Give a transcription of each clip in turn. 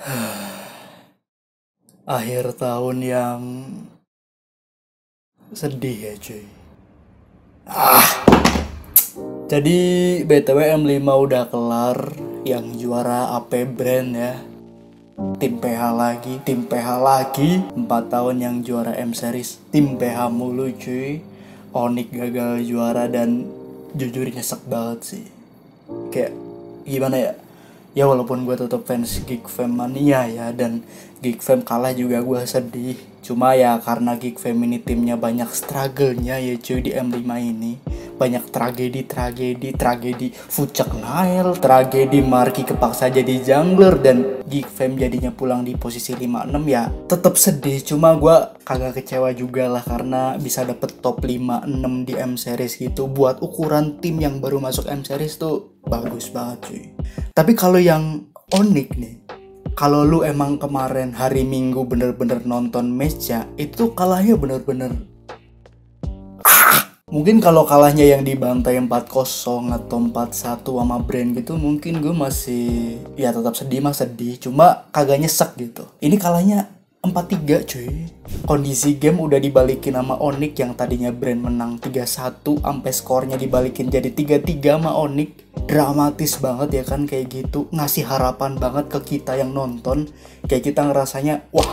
Akhir tahun yang sedih ya cuy. Ah. Jadi BTW M5 udah kelar yang juara AP Brand ya. Tim PH lagi, tim PH lagi. 4 tahun yang juara M Series, tim PH mulu cuy. Onik gagal juara dan jujur nyesek banget sih. Kayak gimana ya? Ya walaupun gue tetap fans Geek Fam mania ya dan Geek Fam kalah juga gue sedih cuma ya karena Geek Fam ini timnya banyak struggle-nya ya cuy di M5 ini. Banyak tragedi tragedi tragedi Fucek Nail tragedi Marki kepaksa jadi jungler dan Geek Fam jadinya pulang di posisi 56 ya tetap sedih. Cuma gue kagak kecewa juga lah karena bisa dapet top 5 6 di M series gitu. Buat ukuran tim yang baru masuk M series tuh bagus banget cuy. Tapi kalau yang Onik nih kalau lu emang kemarin hari Minggu bener-bener nonton match ya itu kalahnya bener-bener mungkin kalau kalahnya yang dibantai 4-0 atau 4-1 sama brand gitu mungkin gue masih ya tetap sedih mah sedih. Cuma kagak nyesek gitu. Ini kalahnya 4-3 cuy. Kondisi game udah dibalikin sama Onyx yang tadinya brand menang 3-1 sampai skornya dibalikin jadi 3-3 sama Onyx. Dramatis banget ya kan kayak gitu. Ngasih harapan banget ke kita yang nonton. Kayak kita ngerasanya wah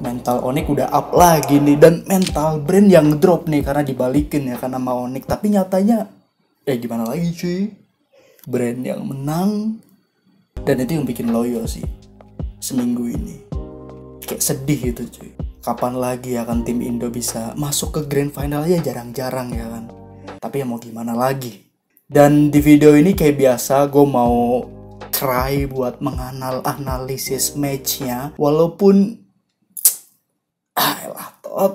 mental Onyx udah up lagi nih. Dan mental brand yang drop nih karena dibalikin ya karena sama Onyx. Tapi nyatanya ya gimana lagi cuy? Brand yang menang. Dan itu yang bikin loyo sih seminggu ini kayak sedih gitu cuy. Kapan lagi akan tim Indo bisa masuk ke grand final ya? Jarang-jarang ya kan. Tapi ya mau gimana lagi? Dan di video ini kayak biasa gue mau try buat menganal analisis matchnya. Walaupun ah elah top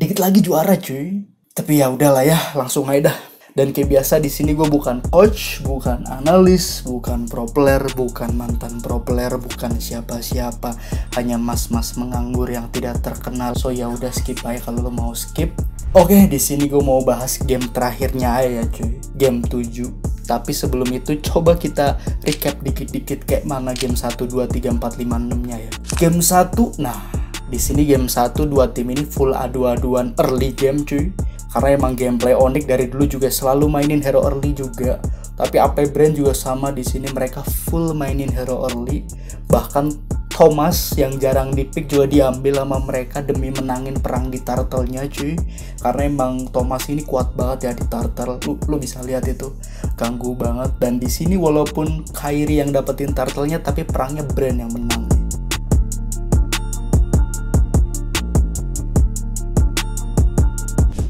dikit lagi juara cuy. Tapi ya udahlah ya langsung aja dah dan kayak biasa di sini gue bukan coach, bukan analis, bukan pro player, bukan mantan pro player, bukan siapa-siapa, hanya mas-mas menganggur yang tidak terkenal. So ya udah skip aja kalau lo mau skip. Oke, di sini gue mau bahas game terakhirnya aja ya cuy, game 7. Tapi sebelum itu coba kita recap dikit-dikit kayak mana game 1 2 3 4 5 6-nya ya. Game 1, nah di sini game 1 dua tim ini full adu-aduan early game cuy. Karena emang gameplay Onyx dari dulu juga selalu mainin hero early juga. Tapi AP Brand juga sama di sini mereka full mainin hero early. Bahkan Thomas yang jarang dipick juga diambil sama mereka demi menangin perang di turtle-nya cuy. Karena emang Thomas ini kuat banget ya di turtle. Lu, lu bisa lihat itu ganggu banget dan di sini walaupun Kyrie yang dapetin turtle-nya tapi perangnya Brand yang menang.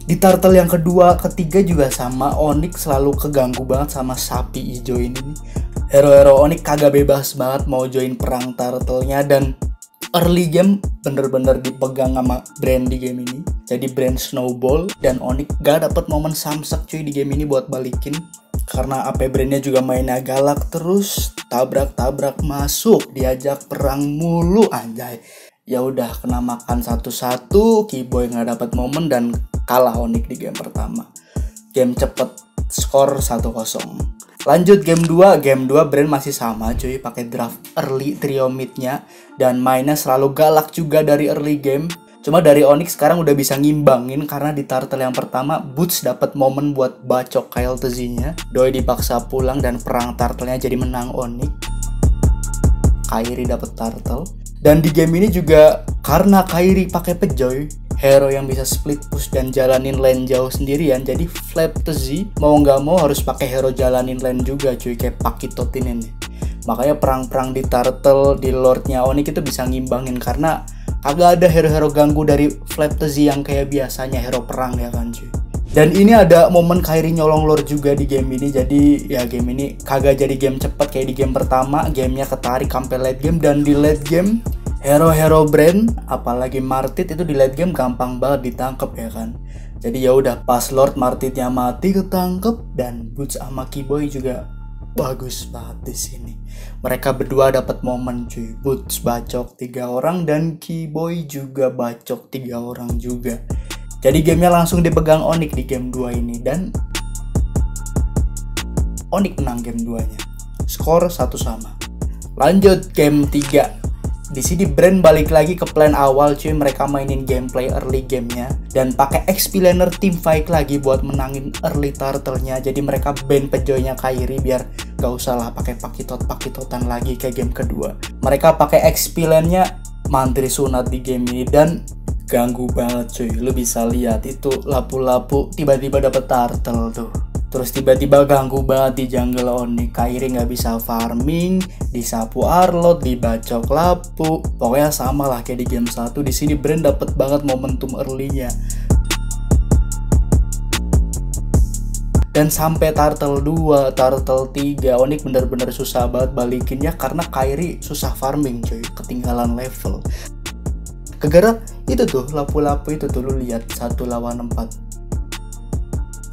Di turtle yang kedua ketiga juga sama. Onyx selalu keganggu banget sama sapi hijau ini. Hero-hero Onyx kagak bebas banget mau join perang turtle-nya dan early game bener-bener dipegang sama brand di game ini. Jadi brand snowball dan Onyx gak dapet momen samsak cuy di game ini buat balikin. Karena AP brandnya juga mainnya galak terus tabrak-tabrak masuk diajak perang mulu anjay. Ya udah kena makan satu-satu Keyboy nggak dapat momen dan kalah Onyx di game pertama game cepet skor 1-0 lanjut game 2 game 2 brand masih sama cuy pakai draft early trio midnya dan mainnya selalu galak juga dari early game Cuma dari Onyx sekarang udah bisa ngimbangin karena di turtle yang pertama Boots dapat momen buat bacok Kyle Tezinya. Doi dipaksa pulang dan perang turtle-nya jadi menang Onyx. Kairi dapat turtle. Dan di game ini juga karena Kairi pakai pejoy, hero yang bisa split push dan jalanin lane jauh sendirian. Jadi flap Z mau nggak mau harus pakai hero jalanin lane juga cuy kayak Pakitotin ini makanya perang-perang di turtle di lordnya Onyx itu bisa ngimbangin karena kagak ada hero-hero ganggu dari flap Z yang kayak biasanya hero perang ya kan cuy. Dan ini ada momen Kairi nyolong lord juga di game ini. Jadi ya game ini kagak jadi game cepet kayak di game pertama. Gamenya ketarik sampai late game dan di late game hero-hero brand apalagi Martit itu di late game gampang banget ditangkap ya kan? Jadi ya udah pas Lord Martitnya mati ketangkep dan Boots sama Keyboy juga bagus banget di sini. Mereka berdua dapat momen cuy. Boots bacok tiga orang dan Keyboy juga bacok tiga orang juga. Jadi gamenya langsung dipegang Onyx di game 2 ini dan Onyx menang game 2 nya skor satu sama. Lanjut game 3. Di sini brand balik lagi ke plan awal cuy mereka mainin gameplay early gamenya dan pakai XP laner team fight lagi buat menangin early turtle-nya. Jadi mereka ban pejoynya Kairi biar gak usah lah pakai pakitot pakitotan lagi kayak game kedua. Mereka pakai XP lane-nya mantri sunat di game ini dan ganggu banget cuy. Lu bisa lihat itu lapu-lapu tiba-tiba dapet turtle tuh terus tiba-tiba ganggu banget di jungle Oni Kairi nggak bisa farming disapu Arlot dibacok lapu. Pokoknya sama lah kayak di game 1 di sini Brand dapet banget momentum early-nya. Dan sampai turtle 2, turtle 3 Onyx bener-bener susah banget balikinnya karena Kairi susah farming cuy. Ketinggalan level. Kegara itu tuh lapu-lapu itu tuh lu lihat satu lawan empat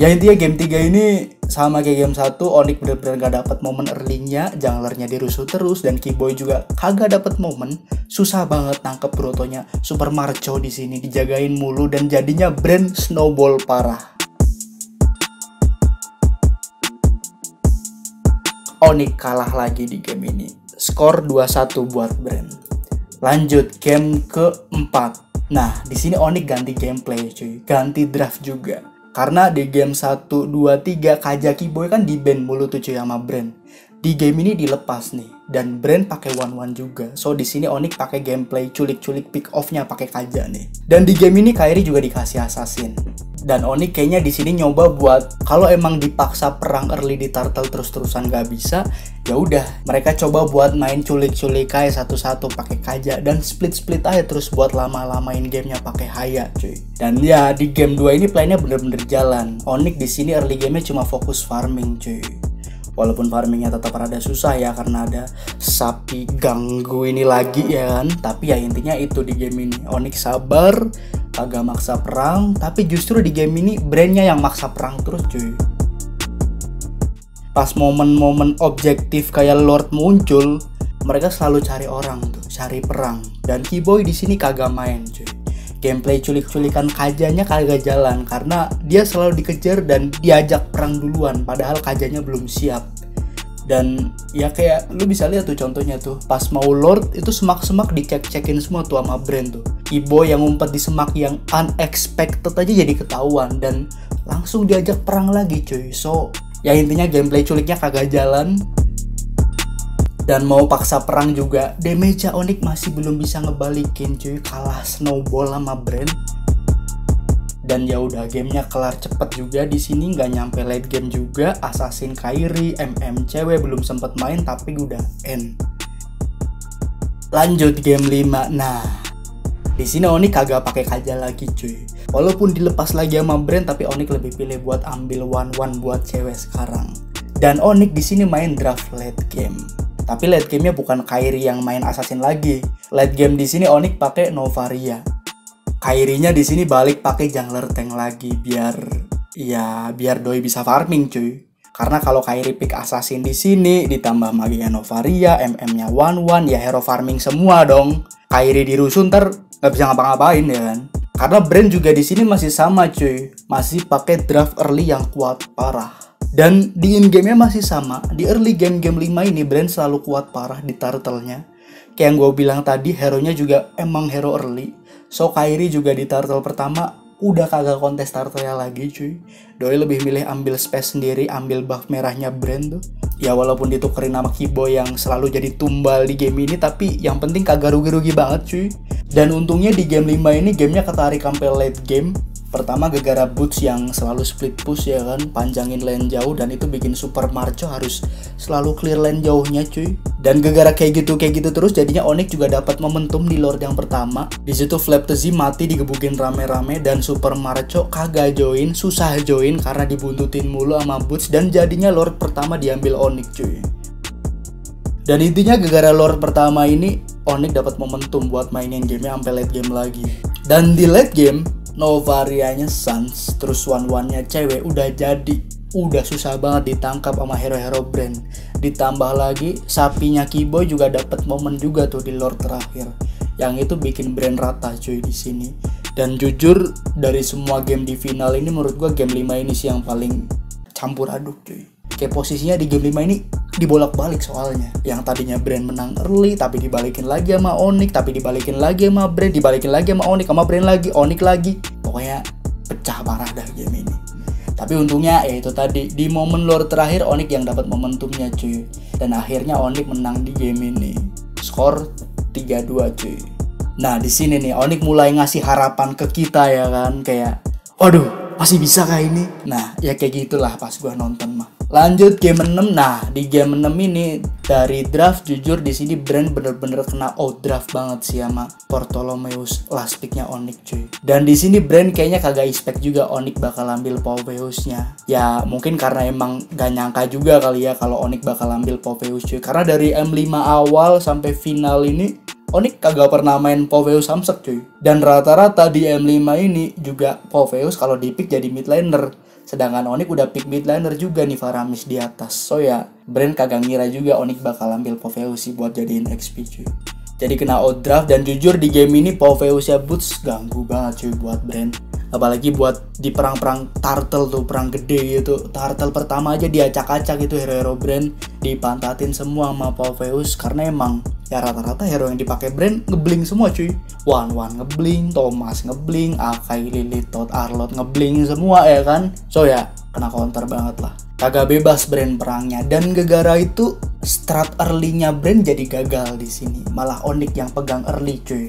ya intinya game 3 ini sama kayak game 1 Onyx bener-bener gak dapet momen early-nya junglernya dirusuh terus dan Keyboy juga kagak dapet momen. Susah banget nangkep brotonya Super Marco di sini dijagain mulu dan jadinya brand snowball parah. Onyx kalah lagi di game ini. Skor 2-1 buat brand. Lanjut game keempat. Nah di sini Onyx ganti gameplay cuy. Ganti draft juga karena di game 1, 2, 3 Kajaki Boy kan di band mulu tuh cuy sama Brand. Di game ini dilepas nih dan Brand pakai one one juga. So di sini Onyx pakai gameplay culik-culik pick off-nya pakai Kaja nih. Dan di game ini Kairi juga dikasih assassin dan Oni kayaknya di sini nyoba buat kalau emang dipaksa perang early di turtle terus-terusan gak bisa ya udah mereka coba buat main culik-culik kayak satu-satu pakai kaja dan split-split aja terus buat lama-lamain gamenya pakai haya cuy dan ya di game 2 ini playnya bener-bener jalan Onyx di sini early gamenya cuma fokus farming cuy walaupun farmingnya tetap rada susah ya karena ada sapi ganggu ini lagi ya kan. Tapi ya intinya itu di game ini. Onyx sabar kagak maksa perang. Tapi justru di game ini brandnya yang maksa perang terus cuy. Pas momen-momen objektif kayak Lord muncul mereka selalu cari orang tuh cari perang. Dan Keyboy di sini kagak main cuy gameplay culik-culikan kajanya kagak jalan karena dia selalu dikejar dan diajak perang duluan padahal kajanya belum siap. Dan ya kayak lu bisa lihat tuh contohnya tuh pas mau lord itu semak-semak dicek-cekin semua tuh sama brand tuh. Ibo yang ngumpet di semak yang unexpected aja jadi ketahuan dan langsung diajak perang lagi cuy. So ya intinya gameplay culiknya kagak jalan dan mau paksa perang juga. Damage Onyx masih belum bisa ngebalikin cuy. Kalah snowball sama brand. Dan ya udah gamenya kelar cepet juga di sini. Nggak nyampe late game juga. Assassin Kairi MM cewek belum sempet main tapi udah end. Lanjut game 5 nah di sini Oni kagak pakai kaja lagi cuy. Walaupun dilepas lagi sama brand tapi Onyx lebih pilih buat ambil one one buat cewek sekarang. Dan Onyx di sini main draft late game tapi late gamenya bukan Kairi yang main assassin lagi late game di sini Onyx pakai Novaria Kairinya di sini balik pakai jungler tank lagi biar ya biar doi bisa farming cuy. Karena kalau Kairi pick assassin di sini ditambah magia Novaria, MM-nya one one ya hero farming semua dong. Kairi di rusun ntar nggak bisa ngapa-ngapain ya kan. Karena brand juga di sini masih sama cuy, masih pakai draft early yang kuat parah. Dan di in game-nya masih sama, di early game-game 5 ini brand selalu kuat parah di turtle-nya. Kayak yang gue bilang tadi, hero-nya juga emang hero early So Kairi juga di turtle pertama udah kagak kontes turtle lagi cuy. Doi lebih milih ambil space sendiri, ambil buff merahnya brand tuh. Ya walaupun ditukerin nama Kibo yang selalu jadi tumbal di game ini tapi yang penting kagak rugi-rugi banget cuy. Dan untungnya di game 5 ini gamenya ketarik sampai late game Pertama gegara Boots yang selalu split push ya kan, panjangin lane jauh dan itu bikin Super Marco harus selalu clear lane jauhnya cuy. Dan gegara kayak gitu kayak gitu terus jadinya Onyx juga dapat momentum di Lord yang pertama. Di situ Z mati digebukin rame-rame dan Super Marco kagak join, susah join karena dibuntutin mulu sama Boots dan jadinya Lord pertama diambil Onyx cuy. Dan intinya gegara Lord pertama ini Onyx dapat momentum buat mainin gamenya sampai late game lagi. Dan di late game Novarianya Sans, terus one one nya cewek udah jadi. Udah susah banget ditangkap sama hero-hero brand. Ditambah lagi sapinya Kiboy juga dapat momen juga tuh di lord terakhir. Yang itu bikin brand rata cuy di sini. Dan jujur dari semua game di final ini menurut gua game 5 ini sih yang paling campur aduk cuy kayak posisinya di game 5 ini dibolak-balik soalnya. Yang tadinya brand menang early tapi dibalikin lagi sama Onyx, tapi dibalikin lagi sama brand, dibalikin lagi sama Onyx, sama brand lagi, Onyx lagi. Pokoknya pecah parah dah game ini. Tapi untungnya ya itu tadi di momen lore terakhir Onyx yang dapat momentumnya cuy. Dan akhirnya Onyx menang di game ini. Skor 3-2 cuy. Nah di sini nih Onyx mulai ngasih harapan ke kita ya kan kayak, waduh masih bisa kayak ini. Nah ya kayak gitulah pas gua nonton mah. Lanjut game 6. Nah, di game 6 ini dari draft jujur di sini brand bener-bener kena out draft banget sih sama Portolomeus last picknya Onyx cuy. Dan di sini brand kayaknya kagak expect juga Onyx bakal ambil Paupeusnya. Ya mungkin karena emang gak nyangka juga kali ya kalau Onyx bakal ambil Paupeus cuy. Karena dari M5 awal sampai final ini Onyx kagak pernah main Poveus Samsek cuy. Dan rata-rata di M5 ini juga Poveus kalau di pick jadi mid laner. Sedangkan Onyx udah pick mid laner juga nih Faramis di atas. So ya, brand kagak ngira juga Onyx bakal ambil Poveus sih buat jadiin XP cuy. Jadi kena outdraft dan jujur di game ini Poveus ya Boots ganggu banget cuy buat brand apalagi buat di perang-perang turtle tuh perang gede gitu. Turtle pertama aja diacak-acak gitu hero-hero brand dipantatin semua sama Poveus karena emang ya rata-rata hero yang dipakai brand ngebling semua cuy. One One ngebling Thomas ngebling Akai Lilith Todd Arlot ngebling semua ya kan? So ya kena counter banget lah. Kagak bebas brand perangnya. Dan gegara itu strat early-nya brand jadi gagal di sini. Malah Onyx yang pegang early cuy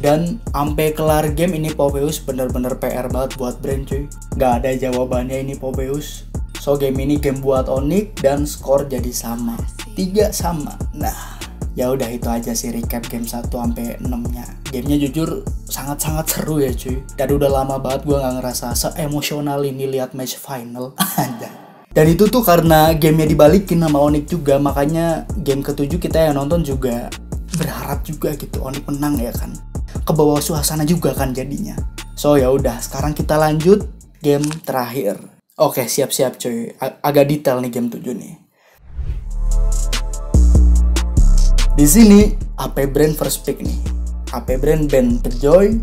dan sampai kelar game ini Poveus bener-bener PR banget buat brand cuy. Nggak ada jawabannya ini Poveus so game ini game buat Onyx dan skor jadi sama. Tiga sama. Nah ya udah itu aja sih recap game 1 sampai 6 nya gamenya jujur sangat-sangat seru ya cuy. Dan udah lama banget gue nggak ngerasa se-emosional ini lihat match final. Dan itu tuh karena gamenya dibalikin sama Onyx juga makanya game ketujuh kita yang nonton juga berharap juga gitu Onyx menang ya kan ke bawah suasana juga kan jadinya. So ya udah, sekarang kita lanjut game terakhir. Oke, siap-siap cuy. A agak detail nih game 7 nih. Di sini AP Brand first pick nih. AP Brand Ben Pejoy,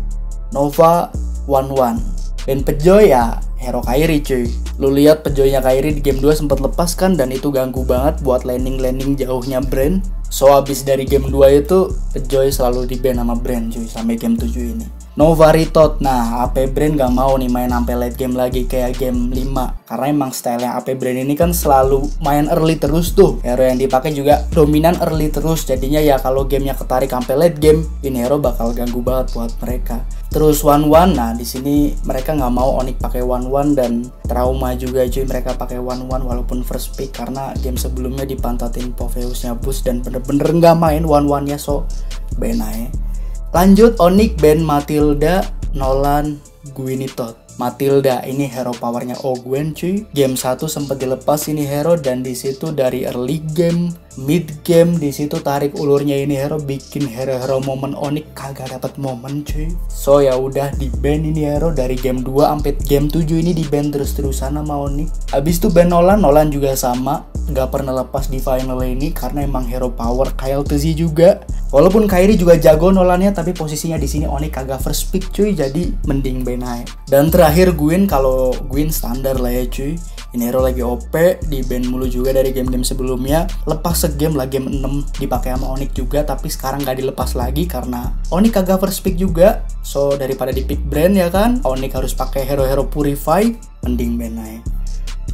Nova, One One. Ben Pejoy ya hero Kairi cuy. Lu lihat Pejoynya Kairi di game 2 sempat lepas kan dan itu ganggu banget buat landing-landing jauhnya Brand So abis dari game 2 itu Joy selalu di ban sama Brand cuy sampai game 7 ini. Nova Ritot, nah AP Brand gak mau nih main sampai late game lagi kayak game 5 Karena emang stylenya AP Brand ini kan selalu main early terus tuh. Hero yang dipakai juga dominan early terus. Jadinya ya kalau gamenya ketarik sampai late game Ini hero bakal ganggu banget buat mereka. Terus one one, nah di sini mereka nggak mau Onyx pakai one one dan trauma juga cuy. Mereka pakai one one walaupun first pick karena game sebelumnya dipantatin Poveusnya boost dan bener-bener nggak main one one nya so benai Lanjut Onyx Ben Matilda Nolan Gwinitot Matilda ini hero powernya Ogwen cuy. Game 1 sempat dilepas ini hero dan di situ dari early game mid game di situ tarik ulurnya ini hero bikin hero-hero momen Onyx kagak dapat momen cuy. So ya udah di ban ini hero dari game 2 sampai game 7 ini di ban terus-terusan sama Onyx habis itu ban Nolan Nolan juga sama nggak pernah lepas di final ini karena emang hero power Kyle Tezi juga. Walaupun Kyrie juga jago Nolannya tapi posisinya di sini Onyx kagak first pick cuy. Jadi mending ban dan terakhir Gwyn kalau Gwyn standar lah ya cuy. Ini hero lagi OP di band mulu juga dari game-game sebelumnya. Lepas segame lah game 6 dipakai sama Onyx juga tapi sekarang gak dilepas lagi karena Onyx kagak first pick juga. So daripada di pick brand ya kan Onyx harus pakai hero-hero purify mending band naik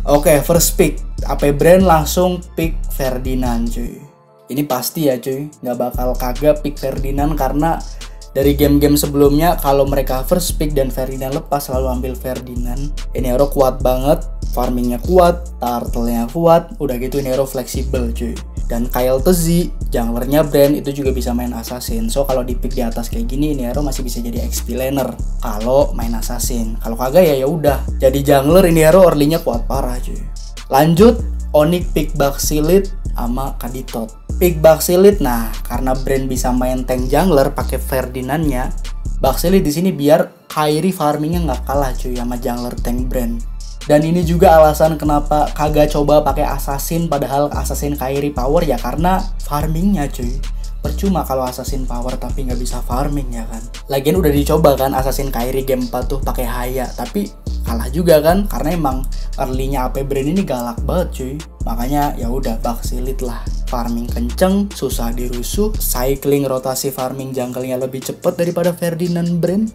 oke okay, first pick. AP brand langsung pick Ferdinand cuy. Ini pasti ya cuy. Nggak bakal kagak pick Ferdinand karena dari game-game sebelumnya kalau mereka first pick dan Ferdinand lepas selalu ambil Ferdinand. Ini hero kuat banget farmingnya kuat turtle-nya kuat. Udah gitu ini hero fleksibel cuy. Dan Kyle Tezi, junglernya brand itu juga bisa main assassin. So kalau di pick di atas kayak gini ini hero masih bisa jadi XP laner kalau main assassin. Kalau kagak ya ya udah. Jadi jungler ini hero early-nya kuat parah cuy. Lanjut Onyx pick Baxilit sama Kaditot pick Baxilit nah karena brand bisa main tank jungler pakai Ferdinandnya Baxilit di sini biar Kairi farmingnya nggak kalah cuy sama jungler tank brand dan ini juga alasan kenapa kagak coba pakai assassin padahal assassin Kairi power ya karena farmingnya cuy. Percuma kalau assassin power tapi nggak bisa farming ya kan? Lagian udah dicoba kan assassin Kairi game 4 tuh pakai Haya tapi kalah juga kan? Karena emang early-nya AP Brand ini galak banget cuy. Makanya ya udah Baxilit lah. Farming kenceng susah dirusuh cycling rotasi farming junggle-nya lebih cepet daripada Ferdinand Brand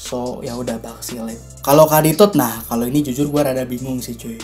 so ya udah Baxilit kalau Kaditot nah kalau ini jujur gue rada bingung sih cuy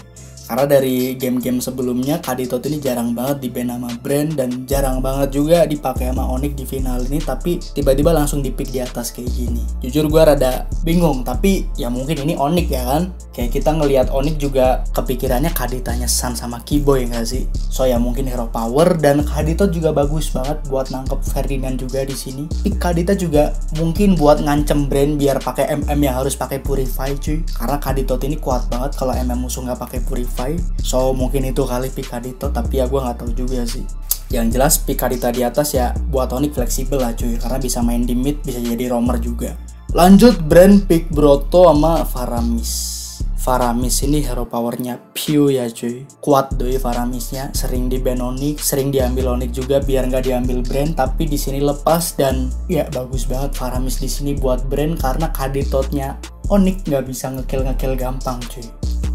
karena dari game-game sebelumnya Kaditot ini jarang banget di band sama brand dan jarang banget juga dipakai sama Onyx di final ini tapi tiba-tiba langsung dipick di atas kayak gini. Jujur gue rada bingung tapi ya mungkin ini Onyx ya kan. Kayak kita ngelihat Onyx juga kepikirannya Kaditanya Sun sama Kiboy gak sih? So ya mungkin hero power dan Kaditot juga bagus banget buat nangkep Ferdinand juga di sini. Pick Kadita juga mungkin buat ngancem brand biar pakai MM yang harus pakai Purify cuy. Karena Kaditot ini kuat banget kalau MM musuh nggak pakai Purify so mungkin itu kali Picadito tapi ya gue nggak tahu juga sih. Yang jelas Picadita di atas ya buat Tonic fleksibel lah cuy. Karena bisa main di mid bisa jadi roamer juga. Lanjut brand Pick Broto sama Faramis. Faramis ini hero powernya Pew ya cuy. Kuat doi Faramisnya. Sering di ban Onyx sering diambil Onyx juga biar nggak diambil brand tapi di sini lepas dan ya bagus banget Faramis di sini buat brand karena kaditotnya Onyx nggak bisa ngekill ngekill gampang cuy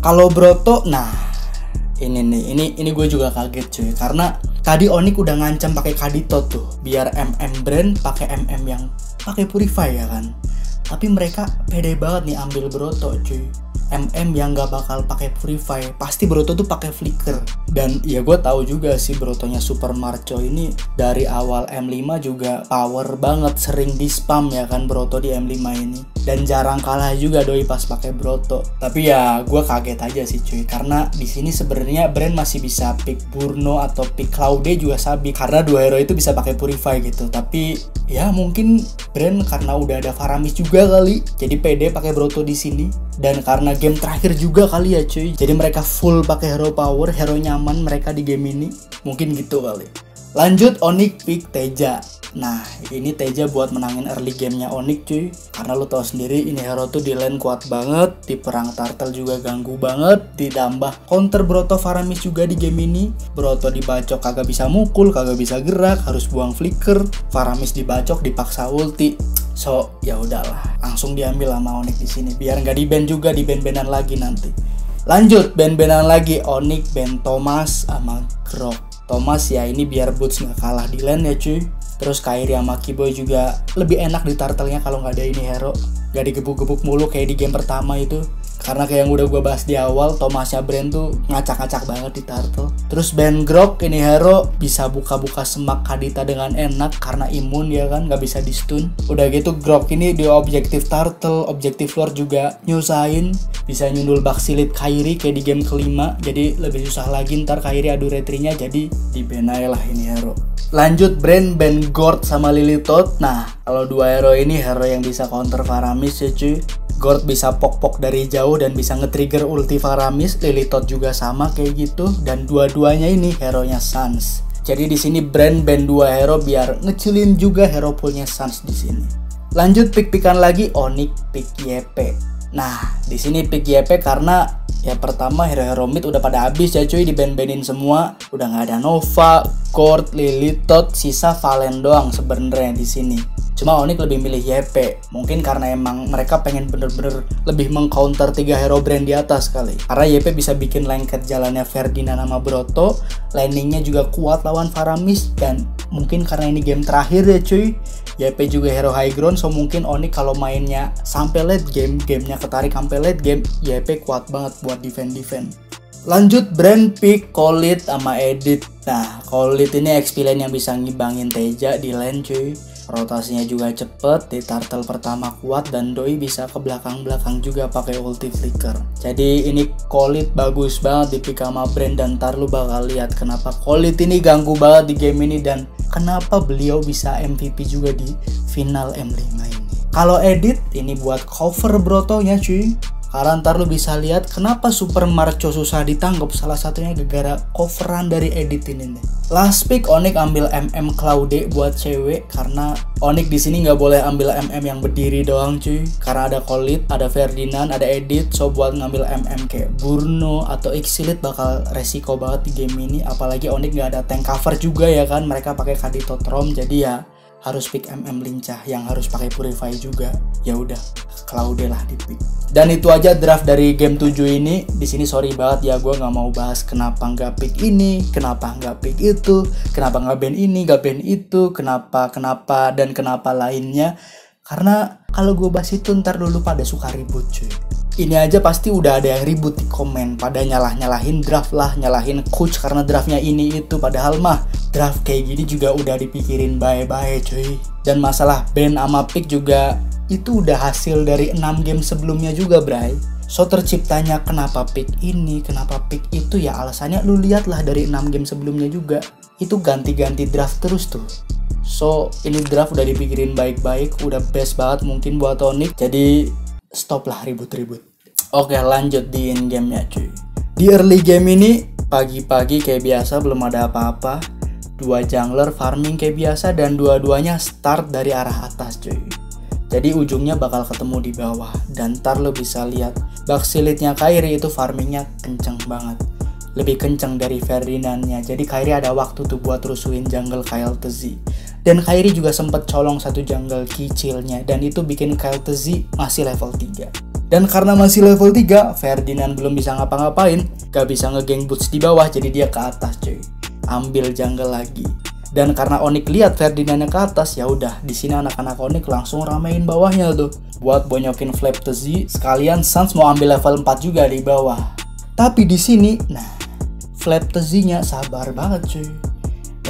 kalau Broto, nah ini nih, ini ini gue juga kaget cuy karena tadi Onik udah ngancam pakai Kadito tuh biar MM brand pakai MM yang pakai Purify ya kan. Tapi mereka pede banget nih ambil Broto cuy. MM yang gak bakal pakai Purify pasti Broto tuh pakai Flicker dan ya gue tahu juga sih Brotonya Super Marco ini dari awal M5 juga power banget sering di spam ya kan Broto di M5 ini. Dan jarang kalah juga doi pas pakai Broto. Tapi ya gue kaget aja sih cuy karena di sini sebenarnya brand masih bisa pick Burno atau pick Claude juga sabi karena dua hero itu bisa pakai Purify gitu. Tapi ya mungkin brand karena udah ada Faramis juga kali jadi PD pakai Broto di sini dan karena game terakhir juga kali ya cuy jadi mereka full pakai hero power hero nyaman mereka di game ini mungkin gitu kali lanjut Onyx pick Teja Nah, ini Teja buat menangin early gamenya Onyx cuy. Karena lo tau sendiri ini hero tuh di lane kuat banget, di perang turtle juga ganggu banget, ditambah counter Broto Faramis juga di game ini. Broto dibacok kagak bisa mukul, kagak bisa gerak, harus buang flicker. Faramis dibacok dipaksa ulti. So, ya udahlah, langsung diambil sama Onyx di sini biar nggak di ban juga di ban-banan lagi nanti. Lanjut ban-banan lagi Onyx, Ben Thomas sama Grok. Thomas ya ini biar Boots nggak kalah di lane ya cuy Terus Kairi sama Kiboy juga lebih enak di turtle-nya kalau nggak ada ini hero. Gak digebuk-gebuk mulu kayak di game pertama itu. Karena kayak yang udah gue bahas di awal, Thomasnya Brand tuh ngacak-ngacak banget di turtle. Terus Ben Grok ini hero bisa buka-buka semak Kadita dengan enak karena imun ya kan, nggak bisa di stun. Udah gitu Grok ini di objektif turtle, objektif floor juga nyusahin. Bisa nyundul Baksilit Kairi kayak di game kelima, jadi lebih susah lagi ntar Kairi adu retrinya jadi di benai lah ini hero. Lanjut brand Ben Gord sama Lilitot. Nah, kalau dua hero ini hero yang bisa counter Faramis ya cuy. Gord bisa pok-pok dari jauh dan bisa nge-trigger ulti Faramis. Lilitot juga sama kayak gitu. Dan dua-duanya ini hero-nya Sans. Jadi di sini brand band dua hero biar ngecilin juga hero poolnya Sans di sini. Lanjut pick-pickan lagi Onyx pick YP. Nah, di sini pick YP karena ya pertama hero-hero mid udah pada habis ya cuy di band-bandin semua udah nggak ada Nova, Cord, Lilitot, sisa Valen doang sebenarnya di sini. Cuma Onyx lebih milih YP. Mungkin karena emang mereka pengen bener-bener lebih mengcounter tiga hero brand di atas kali. Karena YP bisa bikin lengket jalannya Ferdinand sama Broto. Landingnya juga kuat lawan Faramis. Dan mungkin karena ini game terakhir ya cuy. YP juga hero high ground. So mungkin Onyx kalau mainnya sampai late game. Gamenya ketarik sampai late game. YP kuat banget buat defend-defend. Lanjut brand pick Kolit sama Edit. Nah, Kolit ini XP lane yang bisa ngibangin Teja di lane cuy. Rotasinya juga cepet, di turtle pertama kuat dan doi bisa ke belakang-belakang juga pakai ulti flicker. Jadi ini Kolit bagus banget di pick sama brand dan ntar lu bakal lihat kenapa Kolit ini ganggu banget di game ini dan kenapa beliau bisa MVP juga di final M5 ini. Kalau edit ini buat cover brotonya cuy. Karena ntar lu bisa lihat kenapa Super Marco susah ditangkap salah satunya gara-gara coveran dari edit ini. Last pick Onyx ambil MM Claude buat cewek karena Onyx di sini nggak boleh ambil MM yang berdiri doang cuy. Karena ada Kolit, ada Ferdinand, ada Edit, so buat ngambil MM kayak Burno atau Exilit bakal resiko banget di game ini. Apalagi Onyx nggak ada tank cover juga ya kan, mereka pakai Kadito Trom jadi ya harus pick MM lincah yang harus pakai purify juga. Ya udah, Claude lah di pick. Dan itu aja draft dari game 7 ini. Di sini sorry banget ya gue nggak mau bahas kenapa nggak pick ini, kenapa nggak pick itu, kenapa nggak band ini, nggak band itu, kenapa kenapa dan kenapa lainnya. Karena kalau gue bahas itu ntar dulu pada suka ribut cuy ini aja pasti udah ada yang ribut di komen. Pada nyalah nyalahin draft lah nyalahin coach karena draftnya ini itu. Padahal mah draft kayak gini juga udah dipikirin baik-baik cuy. Dan masalah band sama pick juga itu udah hasil dari 6 game sebelumnya juga bray. So terciptanya kenapa pick ini kenapa pick itu ya alasannya lu lihat lah dari 6 game sebelumnya juga. Itu ganti-ganti draft terus tuh. So ini draft udah dipikirin baik-baik, udah best banget mungkin buat Tonic. Jadi stop lah ribut-ribut. Oke lanjut di in game ya cuy. Di early game ini pagi-pagi kayak biasa belum ada apa-apa. Dua jungler farming kayak biasa dan dua-duanya start dari arah atas cuy. Jadi ujungnya bakal ketemu di bawah dan ntar lo bisa lihat baksilitnya Kairi itu farmingnya kenceng banget. Lebih kenceng dari Ferdinandnya. Jadi Kairi ada waktu tuh buat rusuhin jungle Kyle Tezi. Dan Kairi juga sempat colong satu jungle kicilnya dan itu bikin Kyle Tezi masih level 3. Dan karena masih level 3, Ferdinand belum bisa ngapa-ngapain, gak bisa ngegeng boots di bawah jadi dia ke atas cuy. Ambil jungle lagi. Dan karena Onik lihat Ferdinandnya ke atas, ya udah di sini anak-anak Onik langsung ramein bawahnya tuh buat bonyokin Flap. Sekalian Sans mau ambil level 4 juga di bawah. Tapi di sini, nah, Flap sabar banget cuy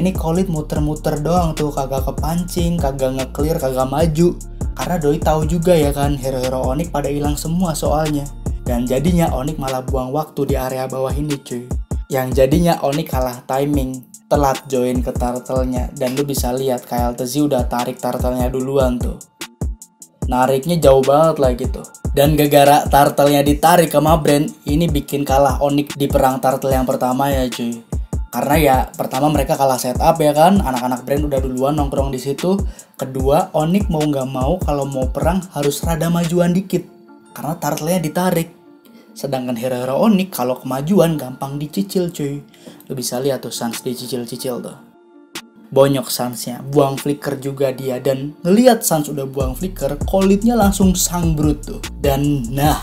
ini kolit muter-muter doang tuh kagak kepancing kagak ngeclear kagak maju karena doi tahu juga ya kan hero-hero Onik pada hilang semua soalnya. Dan jadinya Onik malah buang waktu di area bawah ini cuy. Yang jadinya Onik kalah timing telat join ke turtle-nya. Dan lu bisa lihat Kyle Tezi udah tarik turtle-nya duluan tuh. Nariknya jauh banget lah gitu. Dan gara-gara turtle-nya ditarik sama brand ini bikin kalah Onik di perang turtle yang pertama ya cuy karena ya pertama mereka kalah setup ya kan. Anak-anak brand udah duluan nongkrong di situ. Kedua Onik mau nggak mau kalau mau perang harus rada majuan dikit. Karena turtle-nya ditarik. Sedangkan hero-hero Onik kalau kemajuan gampang dicicil cuy. Lu bisa lihat tuh Sans dicicil-cicil tuh. Bonyok Sansnya. Buang flicker juga dia. Dan ngelihat Sans udah buang flicker kolitnya langsung sangbrut tuh. Dan nah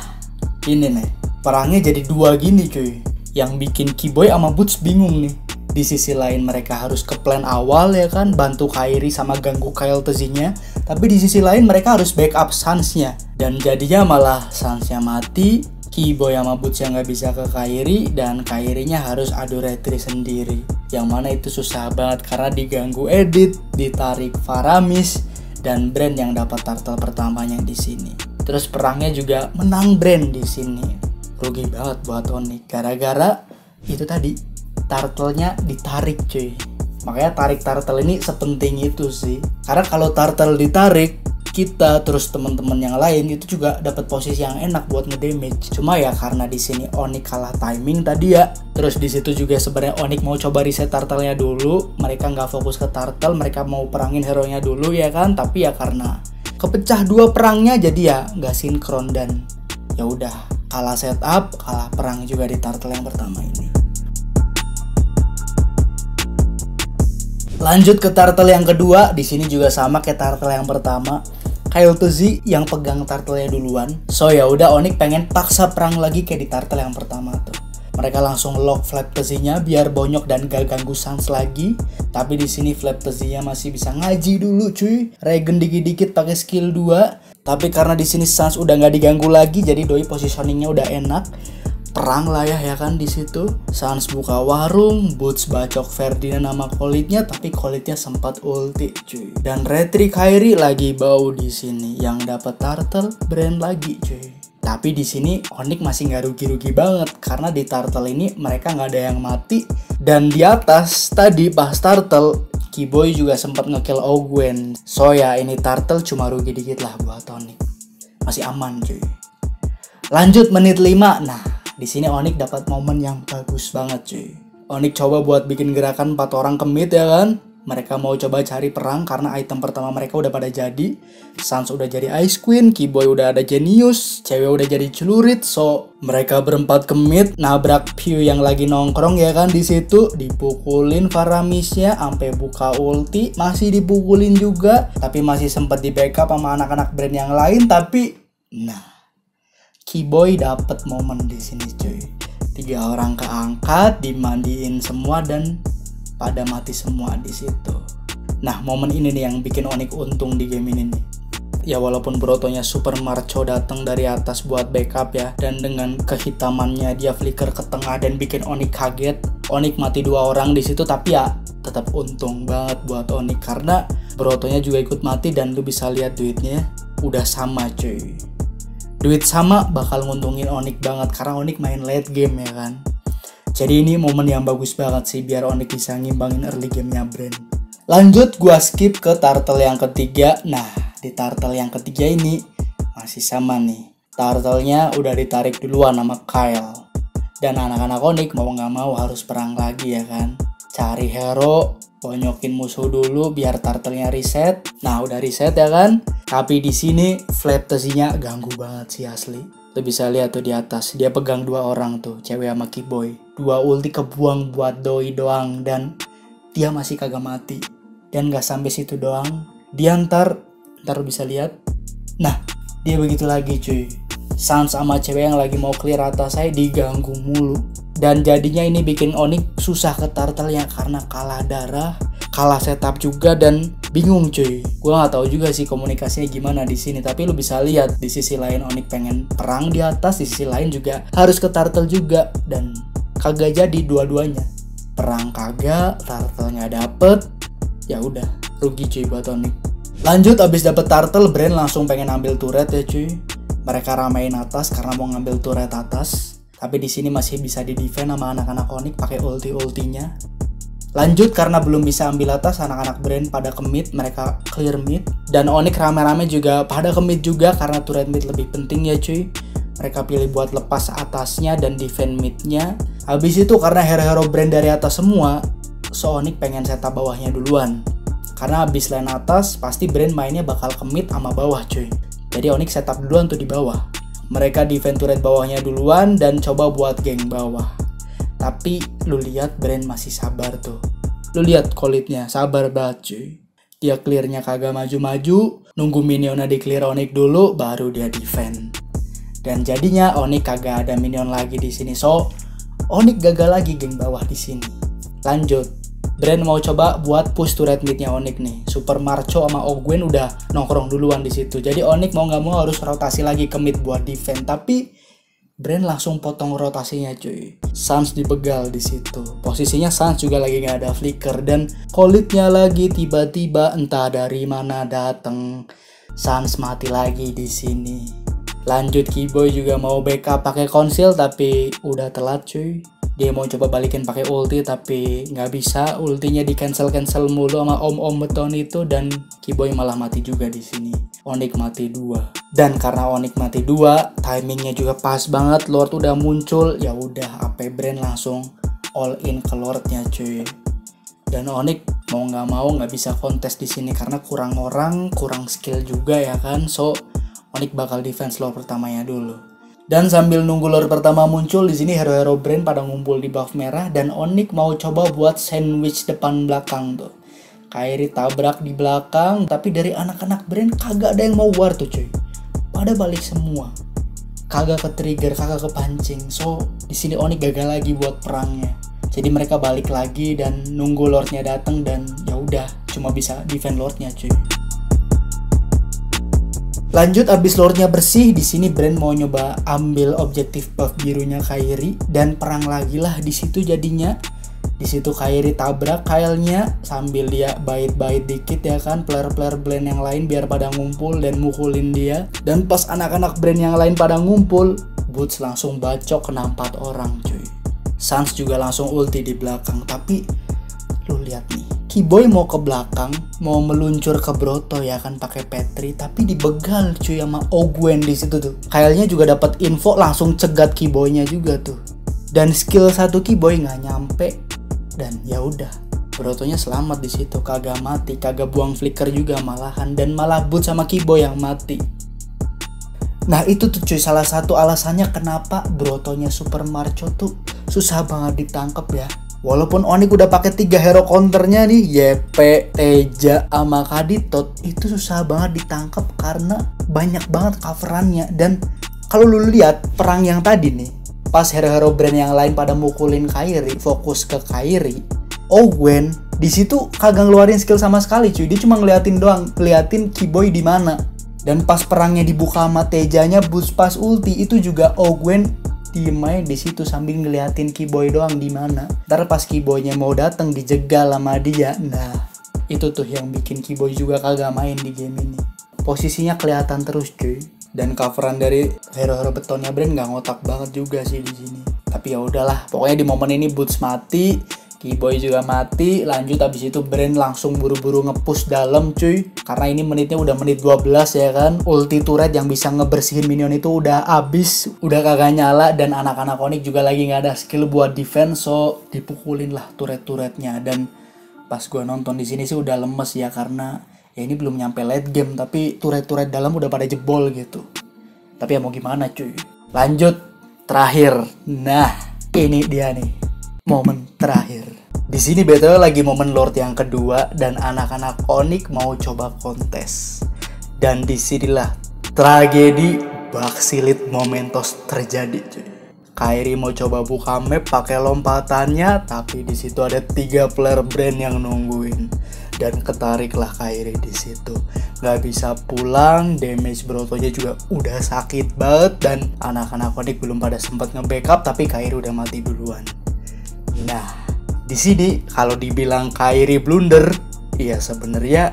ini nih perangnya jadi dua gini cuy yang bikin Kiboy sama Boots bingung nih. Di sisi lain mereka harus ke plan awal ya kan, bantu Kairi sama ganggu Kyle Tezinya. Tapi di sisi lain mereka harus backup Sansnya. Dan jadinya malah Sansnya mati, Kiboy sama Boots yang nggak bisa ke Kairi, dan Kairinya harus adu retri sendiri. Yang mana itu susah banget karena diganggu edit, ditarik Faramis, dan brand yang dapat turtle pertamanya di sini. Terus perangnya juga menang brand di sini rugi banget buat Tony gara-gara itu tadi turtle-nya ditarik cuy makanya tarik turtle ini sepenting itu sih karena kalau turtle ditarik kita terus teman-teman yang lain itu juga dapat posisi yang enak buat ngedamage. Cuma ya karena di sini Onik kalah timing tadi ya. Terus di situ juga sebenarnya Onik mau coba reset turtle-nya dulu. Mereka nggak fokus ke turtle, mereka mau perangin hero-nya dulu ya kan. Tapi ya karena kepecah dua perangnya jadi ya nggak sinkron dan ya udah kalah setup, kalah perang juga di turtle yang pertama ini. Lanjut ke turtle yang kedua, di sini juga sama kayak turtle yang pertama. Kyle Tuzi yang pegang turtle-nya duluan. So ya udah Onik pengen paksa perang lagi kayak di turtle yang pertama tuh. Mereka langsung lock flap nya biar bonyok dan gak ganggu Sans lagi. Tapi di sini flap nya masih bisa ngaji dulu cuy. Regen dikit-dikit pakai skill 2 tapi karena di sini Sans udah nggak diganggu lagi, jadi doi positioningnya udah enak. Perang lah ya ya kan di situ. Sans buka warung, Boots bacok Ferdinand nama Kolitnya, tapi Kolitnya sempat ulti cuy. Dan Retri Kairi lagi bau di sini. Yang dapat turtle brand lagi cuy. Tapi di sini Onyx masih nggak rugi-rugi banget karena di turtle ini mereka nggak ada yang mati dan di atas tadi pas turtle Kiboy juga sempat ngekill Ogwen. So ya ini Turtle cuma rugi dikit lah buat Onyx. Masih aman cuy. Lanjut menit 5. Nah, di sini Onyx dapat momen yang bagus banget cuy. Onyx coba buat bikin gerakan 4 orang ke mid ya kan. Mereka mau coba cari perang karena item pertama mereka udah pada jadi. Sans udah jadi Ice Queen, Keyboy udah ada Genius, cewek udah jadi celurit. So, mereka berempat ke mid, nabrak Pew yang lagi nongkrong ya kan di situ, dipukulin Faramisnya sampai buka ulti, masih dipukulin juga, tapi masih sempat di backup sama anak-anak brand yang lain tapi nah Keyboy dapet momen di sini cuy. Tiga orang keangkat, dimandiin semua dan pada mati semua di situ. Nah, momen ini nih yang bikin Onik untung di game ini nih. Ya walaupun Brotonya Super Marco datang dari atas buat backup ya dan dengan kehitamannya dia flicker ke tengah dan bikin Onik kaget. Onik mati dua orang di situ tapi ya tetap untung banget buat Onik karena Brotonya juga ikut mati dan lu bisa lihat duitnya udah sama cuy. Duit sama bakal nguntungin Onik banget karena Onik main late game ya kan. Jadi ini momen yang bagus banget sih biar Onyx bisa ngimbangin early gamenya Brand. Lanjut gua skip ke turtle yang ketiga. Nah, di turtle yang ketiga ini masih sama nih. Turtle-nya udah ditarik duluan sama Kyle. Dan anak-anak Onyx mau nggak mau harus perang lagi ya kan. Cari hero, bonyokin musuh dulu biar turtle-nya reset. Nah, udah reset ya kan? Tapi di sini flap ganggu banget sih asli. Lo bisa lihat tuh di atas, dia pegang dua orang tuh, cewek sama Kiboy. Dua ulti kebuang buat doi doang dan dia masih kagak mati. Dan gak sampai situ doang, dia ntar, ntar bisa lihat. Nah, dia begitu lagi cuy. Sans sama cewek yang lagi mau clear atas saya diganggu mulu. Dan jadinya ini bikin Onyx susah ke turtle ya karena kalah darah, kalah setup juga dan bingung cuy. Gue nggak tahu juga sih komunikasinya gimana di sini tapi lu bisa lihat di sisi lain Onik pengen perang di atas di sisi lain juga harus ke turtle juga dan kagak jadi dua-duanya. Perang kagak turtle nggak dapet ya udah rugi cuy buat Onik. Lanjut abis dapet turtle brand langsung pengen ambil turret ya cuy. Mereka ramein atas karena mau ngambil turret atas tapi di sini masih bisa di defend sama anak-anak Onik pakai ulti ultinya Lanjut karena belum bisa ambil atas anak-anak brand pada ke mid, mereka clear mid. Dan Onyx rame-rame juga pada ke mid juga karena turret mid lebih penting ya cuy. Mereka pilih buat lepas atasnya dan defend midnya. Habis itu karena hero-hero brand dari atas semua, so Onyx pengen setup bawahnya duluan. Karena habis lane atas, pasti brand mainnya bakal ke mid sama bawah cuy. Jadi Onyx setup duluan tuh di bawah. Mereka defend turret bawahnya duluan dan coba buat geng bawah tapi lu lihat brand masih sabar tuh lu lihat kolitnya sabar banget cuy dia clearnya kagak maju-maju nunggu minionnya di clear Onyx dulu baru dia defend dan jadinya Onyx kagak ada minion lagi di sini so Onyx gagal lagi geng bawah di sini lanjut Brand mau coba buat push turret midnya Onyx nih. Super Marco sama Ogwen udah nongkrong duluan di situ. Jadi Onyx mau nggak mau harus rotasi lagi ke mid buat defend. Tapi Brand langsung potong rotasinya cuy. Sans dibegal di situ. Posisinya Sans juga lagi nggak ada flicker dan kolitnya lagi tiba-tiba entah dari mana dateng. Sans mati lagi di sini. Lanjut Keyboy juga mau backup pakai konsil tapi udah telat cuy dia mau coba balikin pakai ulti tapi nggak bisa. Ultinya di cancel cancel mulu sama om om beton itu dan Kiboy malah mati juga di sini. Onik mati dua. Dan karena Onik mati dua timingnya juga pas banget. Lord udah muncul. Ya udah AP brand langsung all in ke Lordnya cuy. Dan Onik mau nggak mau nggak bisa kontes di sini karena kurang orang kurang skill juga ya kan. So Onik bakal defense Lord pertamanya dulu dan sambil nunggu lore pertama muncul, di sini hero-hero brand pada ngumpul di buff merah dan Onyx mau coba buat sandwich depan belakang tuh. Kairi tabrak di belakang, tapi dari anak-anak brand kagak ada yang mau war tuh cuy. Pada balik semua. Kagak ke trigger, kagak ke pancing. So, di sini Onyx gagal lagi buat perangnya. Jadi mereka balik lagi dan nunggu lordnya datang dan ya udah cuma bisa defend lordnya cuy. Lanjut abis lordnya bersih, di sini Brand mau nyoba ambil objektif buff birunya Kairi dan perang lagi lah di situ jadinya. Di situ Kairi tabrak Kyle-nya sambil dia bait-bait dikit ya kan player-player brand yang lain biar pada ngumpul dan mukulin dia. Dan pas anak-anak brand yang lain pada ngumpul, Boots langsung bacok kena 4 orang cuy. Sans juga langsung ulti di belakang tapi lu lihat nih Kiboy mau ke belakang, mau meluncur ke Broto ya kan pakai Petri, tapi dibegal cuy sama Ogwen di situ tuh. Kayaknya juga dapat info langsung cegat Kiboynya juga tuh. Dan skill satu Kiboy nggak nyampe dan ya udah Brotonya selamat di situ, kagak mati, kagak buang flicker juga malahan dan malah boot sama Kibo yang mati. Nah itu tuh cuy salah satu alasannya kenapa Brotonya Super Marco tuh susah banget ditangkap ya. Walaupun Onik udah pakai tiga hero counternya nih, YP, Teja, sama Kaditot, itu susah banget ditangkap karena banyak banget coverannya. Dan kalau lu lihat perang yang tadi nih, pas hero-hero brand yang lain pada mukulin Kairi, fokus ke Kairi, Owen di situ kagak ngeluarin skill sama sekali cuy. Dia cuma ngeliatin doang, ngeliatin Keyboy di mana. Dan pas perangnya dibuka sama Tejanya boost pas ulti itu juga Owen diem aja di situ sambil ngeliatin Kiboy doang di mana. Ntar pas Kiboynya mau datang dijegal sama dia. Nah, itu tuh yang bikin Kiboy juga kagak main di game ini. Posisinya kelihatan terus cuy. Dan coveran dari hero-hero betonnya brand nggak ngotak banget juga sih di sini. Tapi ya udahlah, pokoknya di momen ini Boots mati, Keyboy juga mati, lanjut abis itu Brand langsung buru-buru ngepush dalam cuy. Karena ini menitnya udah menit 12 ya kan? Ulti turret yang bisa ngebersihin minion itu udah abis, udah kagak nyala Dan anak-anak Onyx juga lagi nggak ada skill buat defense So dipukulin lah turret-turretnya. Dan pas gue nonton di sini sih udah lemes ya karena ya ini belum nyampe late game tapi turret-turret dalam udah pada jebol gitu. Tapi ya mau gimana cuy? Lanjut terakhir. Nah ini dia nih momen terakhir. Di sini betul lagi momen Lord yang kedua dan anak-anak Onyx mau coba kontes. Dan di sinilah tragedi Baksilit Momentos terjadi cuy. Kairi mau coba buka map pakai lompatannya, tapi di situ ada tiga player brand yang nungguin dan ketariklah Kairi di situ. Gak bisa pulang, damage Brotonya juga udah sakit banget dan anak-anak Onyx belum pada sempat nge-backup tapi Kairi udah mati duluan. Nah, di sini kalau dibilang Kairi blunder, iya sebenarnya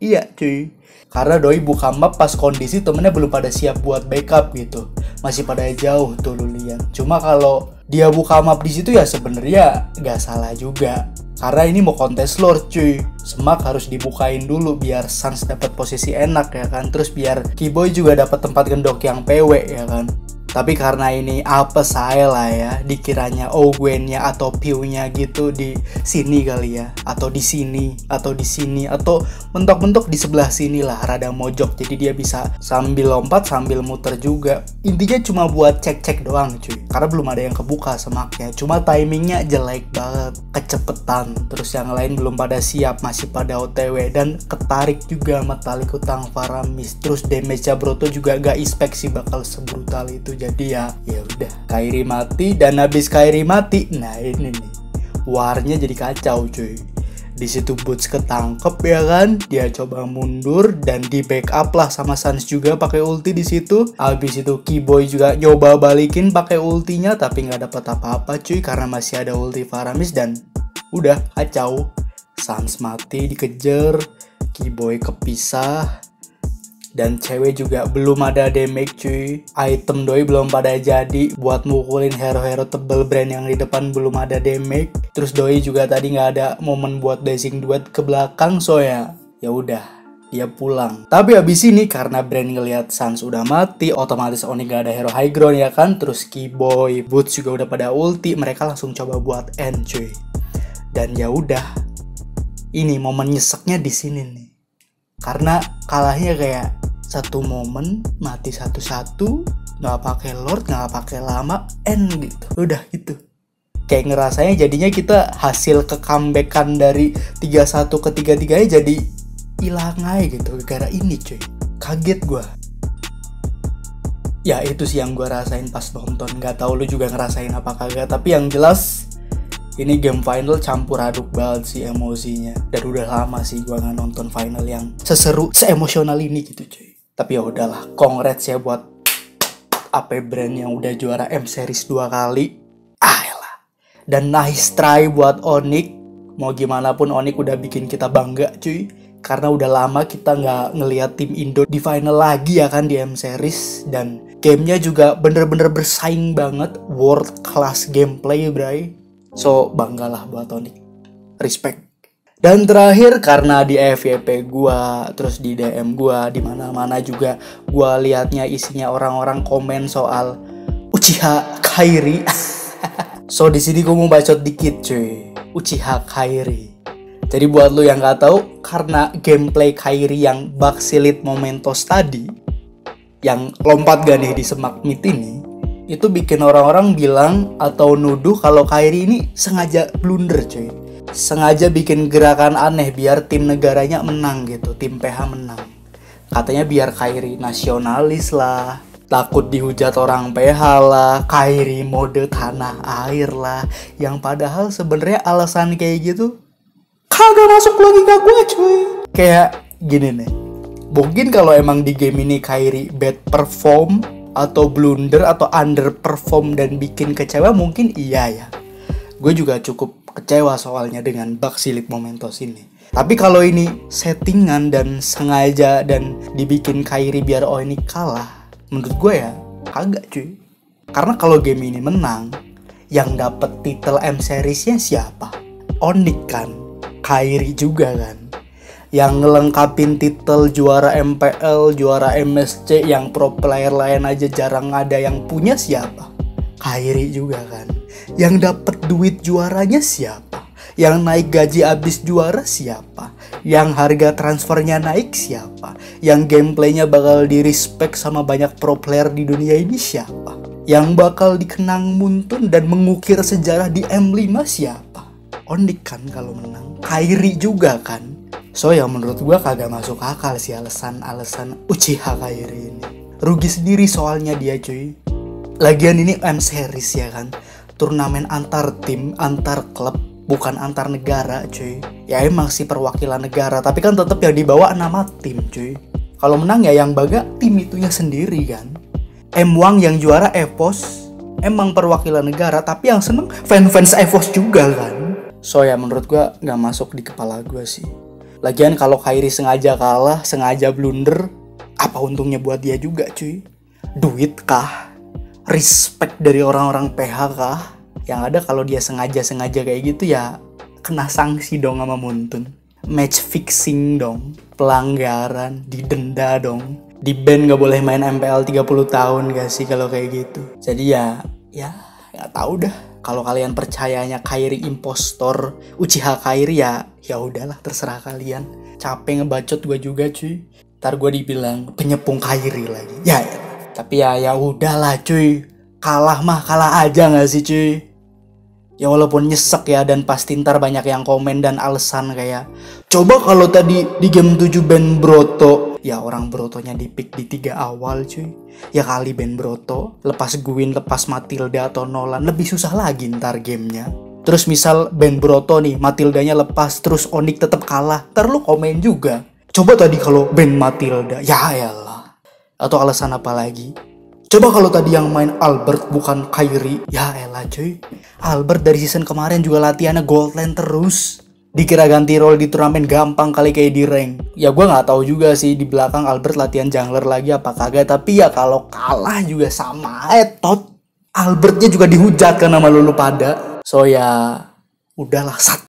iya cuy. Karena doi buka map pas kondisi temennya belum pada siap buat backup gitu. Masih pada jauh tuh lu lihat. Cuma kalau dia buka map di situ ya sebenarnya nggak salah juga. Karena ini mau kontes lord cuy. Semak harus dibukain dulu biar Sans dapat posisi enak ya kan. Terus biar Kiboy juga dapat tempat gendok yang PW ya kan. Tapi karena ini apa saya lah ya, dikiranya Owennya atau Piu-nya gitu di sini kali ya, atau di sini, atau di sini, atau mentok-mentok di sebelah sini lah, rada mojok. Jadi dia bisa sambil lompat sambil muter juga. Intinya cuma buat cek-cek doang cuy, karena belum ada yang kebuka semaknya. Cuma timingnya jelek banget, kecepetan. Terus yang lain belum pada siap, masih pada OTW dan ketarik juga sama tali kutang Faramis. Terus damage-nya Broto juga gak inspeksi bakal sebrutal itu jadi ya ya udah. Kairi mati dan habis Kairi mati. Nah ini nih. Warnya jadi kacau cuy. Di situ Boots ketangkep ya kan? Dia coba mundur dan di backup lah sama Sans juga pakai ulti di situ. Habis itu Keyboy juga nyoba balikin pakai ultinya tapi nggak dapat apa-apa cuy karena masih ada ulti Faramis dan udah kacau. Sans mati dikejar. Keyboy kepisah dan cewek juga belum ada damage cuy item doi belum pada jadi buat mukulin hero-hero tebel brand yang di depan belum ada damage terus doi juga tadi nggak ada momen buat dashing duet ke belakang so ya ya udah dia pulang. Tapi abis ini karena brand ngelihat Sans udah mati, otomatis Oni gak ada hero high ground ya kan. Terus Keyboy, Boots juga udah pada ulti, mereka langsung coba buat end cuy. Dan ya udah, ini momen nyeseknya di sini nih. Karena kalahnya kayak satu momen mati satu-satu nggak pakai lord nggak pakai lama end gitu. Udah gitu. Kayak ngerasanya jadinya kita hasil ke comebackan dari 31 ke 33 nya jadi hilang aja gitu gara ini cuy. Kaget gue ya itu sih yang gue rasain pas nonton. Nggak tahu lu juga ngerasain apa kagak tapi yang jelas ini game final campur aduk banget sih emosinya. Dan udah lama sih gue nggak nonton final yang seseru seemosional ini gitu cuy tapi ya udahlah congrats ya buat AP brand yang udah juara M series dua kali. Ah lah dan nice try buat Onyx mau gimana pun Onyx udah bikin kita bangga cuy. Karena udah lama kita nggak ngelihat tim Indo di final lagi ya kan di M series. Dan gamenya juga bener-bener bersaing banget. World class gameplay bray. So banggalah buat Onyx respect dan terakhir karena di FYP gua, terus di DM gua, di mana-mana juga gua liatnya isinya orang-orang komen soal Uchiha Kairi. so di sini gua mau bacot dikit cuy. Uchiha Kairi. Jadi buat lu yang nggak tahu, karena gameplay Kairi yang backselit Momentos tadi, yang lompat gak nih di semak mit ini, itu bikin orang-orang bilang atau nuduh kalau Kairi ini sengaja blunder cuy. Sengaja bikin gerakan aneh biar tim negaranya menang gitu, tim PH menang. Katanya biar Kairi nasionalis lah, takut dihujat orang PH lah, Kairi mode tanah air lah, yang padahal sebenarnya alasan kayak gitu kagak masuk logika gue cuy. Kayak gini nih, mungkin kalau emang di game ini Kairi bad perform atau blunder atau underperform dan bikin kecewa mungkin iya ya. Gue juga cukup kecewa soalnya dengan bug silip Momentos ini. Tapi kalau ini settingan dan sengaja dan dibikin Kairi biar oh ini kalah, menurut gue ya kagak cuy. Karena kalau game ini menang, yang dapet title M seriesnya siapa? Onik kan, Kairi juga kan yang ngelengkapin titel juara MPL, juara MSC yang pro player lain aja jarang ada yang punya siapa? Kairi juga kan. Yang dapat duit juaranya siapa? Yang naik gaji abis juara siapa? Yang harga transfernya naik siapa? Yang gameplaynya bakal di respect sama banyak pro player di dunia ini siapa? Yang bakal dikenang muntun dan mengukir sejarah di M5 siapa? Onik kan kalau menang. Kairi juga kan So ya menurut gue kagak masuk akal sih alasan-alasan Uchiha Kairi ini. Rugi sendiri soalnya dia cuy. Lagian ini M series ya kan. Turnamen antar tim, antar klub, bukan antar negara cuy. Ya emang sih perwakilan negara, tapi kan tetap yang dibawa nama tim cuy. Kalau menang ya yang baga tim itunya sendiri kan. M Wang yang juara EVOS emang perwakilan negara, tapi yang seneng fans-fans EVOS juga kan. So ya menurut gue nggak masuk di kepala gue sih. Lagian kalau Kairi sengaja kalah, sengaja blunder, apa untungnya buat dia juga cuy? Duit kah? Respect dari orang-orang PH kah? Yang ada kalau dia sengaja-sengaja kayak gitu ya kena sanksi dong sama Muntun. Match fixing dong, pelanggaran, didenda dong. Di band gak boleh main MPL 30 tahun gak sih kalau kayak gitu. Jadi ya, ya nggak tahu dah kalau kalian percayanya Kairi impostor Uchiha Kairi ya ya udahlah terserah kalian capek ngebacot gue juga cuy ntar gue dibilang penyepung Kairi lagi ya, ya. Tapi ya ya udahlah cuy. Kalah mah kalah aja nggak sih cuy? Ya walaupun nyesek ya dan pasti ntar banyak yang komen dan alasan kayak coba kalau tadi di game 7 band Broto. Ya orang Brotonya di pick di tiga awal cuy. Ya kali Ben Broto lepas Gwyn lepas Matilda atau Nolan lebih susah lagi ntar gamenya. Terus misal Ben Broto nih Matildanya lepas terus Onik tetap kalah ntar komen juga. Coba tadi kalau Ben Matilda ya elah atau alasan apa lagi Coba kalau tadi yang main Albert bukan Kyrie, ya elah cuy. Albert dari season kemarin juga latihannya gold lane terus dikira ganti role di turnamen gampang kali kayak di rank. Ya gue nggak tahu juga sih di belakang Albert latihan jungler lagi apa kagak. Tapi ya kalau kalah juga sama etot. Albertnya juga dihujat karena malu lu pada. So ya udahlah sat